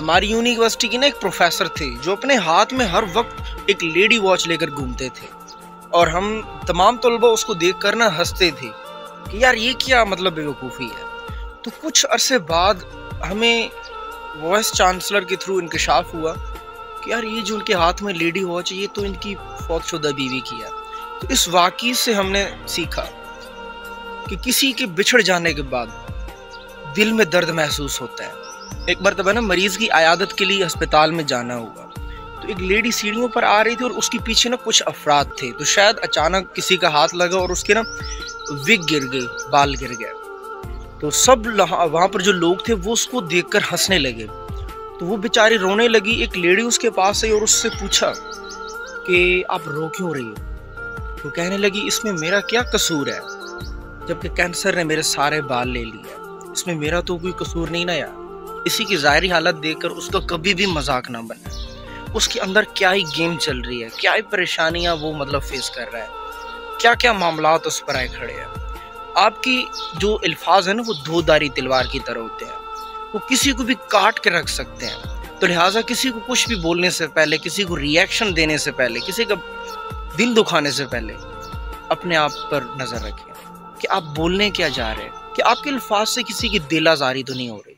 हमारी यूनिवर्सिटी की ना एक प्रोफेसर थे, जो अपने हाथ में हर वक्त एक लेडी वॉच लेकर घूमते थे। और हम तमाम तलबा उसको देख कर ना हँसते थे कि यार ये क्या मतलब बेवकूफ़ी है? तो कुछ अरसे बाद हमें वाइस चांसलर के थ्रू इंकशाफ हुआ कि यार ये जो उनके हाथ में लेडी वॉच ये तो इनकी फौतशुदा बीवी की है। तो इस वाक़ी से हमने सीखा कि किसी के बिछड़ जाने के बाद दिल में दर्द महसूस होता है। एक बार तब ना मरीज़ की आयादत के लिए अस्पताल में जाना हुआ। तो एक लेडी सीढ़ियों पर आ रही थी और उसके पीछे ना कुछ अफराद थे। तो शायद अचानक किसी का हाथ लगा और उसके ना विग गिर गई, बाल गिर गए। तो सब वहाँ पर जो लोग थे वो उसको देखकर हंसने लगे। तो वो बेचारी रोने लगी। एक लेडी उसके पास आई और उससे पूछा कि, आप रो क्यों रही हो? तो कहने लगी, इसमें मेरा क्या कसूर है? जबकि कैंसर ने मेरे सारे बाल ले लिए। इसमें मेरा तो कोई कसूर नहीं ना यार। इसी की ज़ाहरी हालत देखकर उसका कभी भी मज़ाक ना बने। उसके अंदर क्या ही गेम चल रही है, क्या ही परेशानियाँ वो मतलब फेस कर रहा है क्या क्या मामला उस पर आए खड़े हैं। आपकी जो अल्फाज है ना, वो दारी तलवार की तरह होते हैं। वो किसी को भी काट के रख सकते हैं। तो लिहाजा किसी को कुछ भी बोलने से पहले, किसी को रिएक्शन देने से पहले, किसी का दिल दुखाने से पहले अपने आप पर नज़र रखें कि आप बोलने क्या जा रहे हैं, कि आपके अल्फाज से किसी की दिल आजारी तो नहीं हो रही।